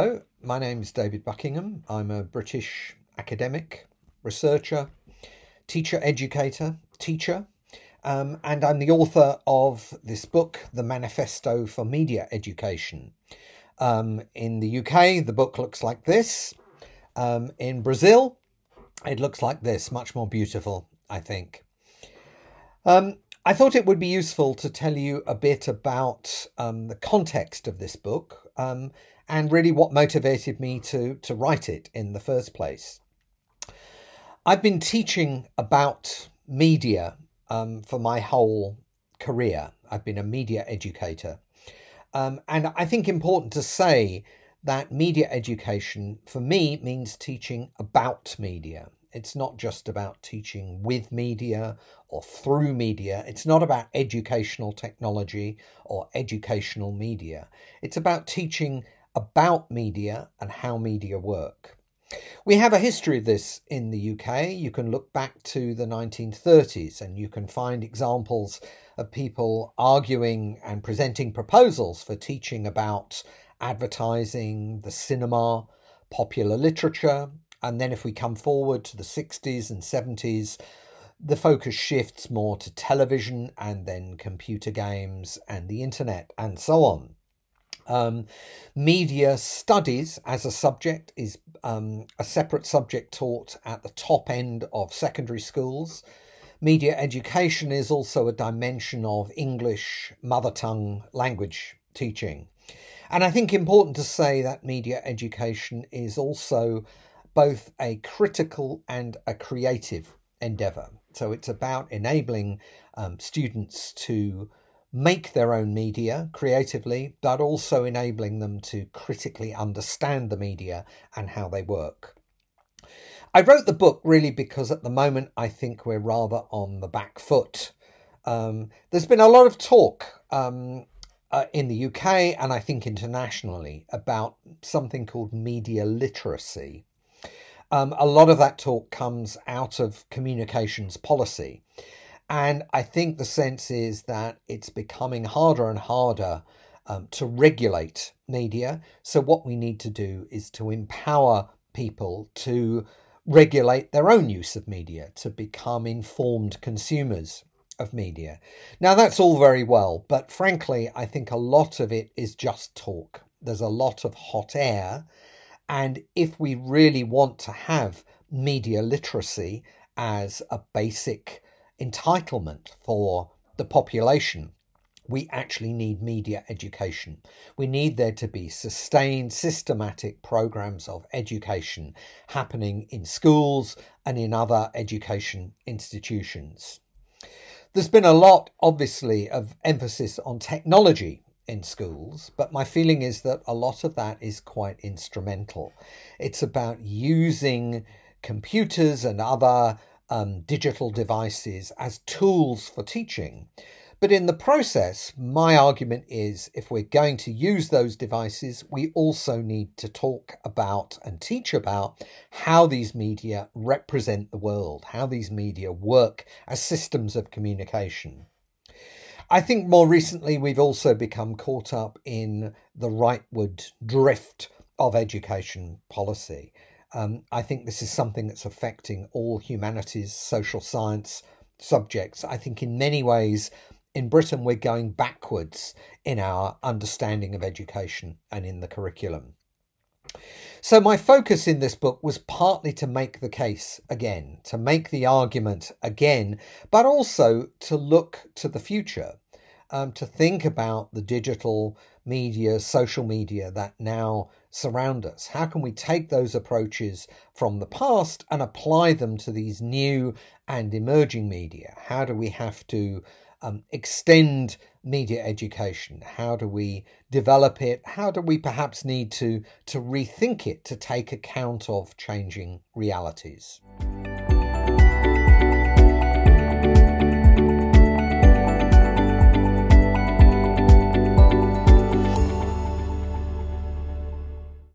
Hello, my name is David Buckingham. I'm a British academic, researcher, teacher, educator, teacher, um, and I'm the author of this book, The Manifesto for Media Education. Um, in the UK, the book looks like this. Um, in Brazil, it looks like this, much more beautiful, I think. Um, I thought it would be useful to tell you a bit about um, the context of this book um, and really what motivated me to, to write it in the first place. I've been teaching about media um, for my whole career. I've been a media educator. Um, and I think important to say that media education for me means teaching about media. It's not just about teaching with media or through media. It's not about educational technology or educational media. It's about teaching about media and how media work. We have a history of this in the UK. You can look back to the 1930s and you can find examples of people arguing and presenting proposals for teaching about advertising, the cinema, popular literature. And then if we come forward to the 60s and 70s, the focus shifts more to television and then computer games and the internet and so on. Um, media studies as a subject is um, a separate subject taught at the top end of secondary schools. Media education is also a dimension of English mother tongue language teaching. And I think important to say that media education is also both a critical and a creative endeavour. So it's about enabling um, students to make their own media creatively, but also enabling them to critically understand the media and how they work. I wrote the book really because at the moment I think we're rather on the back foot. Um, there's been a lot of talk um, uh, in the UK and I think internationally about something called media literacy. Um, a lot of that talk comes out of communications policy. And I think the sense is that it's becoming harder and harder um, to regulate media. So, what we need to do is to empower people to regulate their own use of media, to become informed consumers of media. Now, that's all very well, but frankly, I think a lot of it is just talk. There's a lot of hot air. And if we really want to have media literacy as a basic entitlement for the population, we actually need media education. We need there to be sustained, systematic programs of education happening in schools and in other education institutions. There's been a lot, obviously, of emphasis on technology in schools, but my feeling is that a lot of that is quite instrumental. It's about using computers and other um, digital devices as tools for teaching. But in the process, my argument is if we're going to use those devices, we also need to talk about and teach about how these media represent the world, how these media work as systems of communication. I think more recently we've also become caught up in the rightward drift of education policy. Um, I think this is something that's affecting all humanities, social science subjects. I think in many ways, in Britain, we're going backwards in our understanding of education and in the curriculum. So, my focus in this book was partly to make the case again, to make the argument again, but also to look to the future, um, to think about the digital media, social media that now surround us? How can we take those approaches from the past and apply them to these new and emerging media? How do we have to um, extend media education? How do we develop it? How do we perhaps need to, to rethink it to take account of changing realities?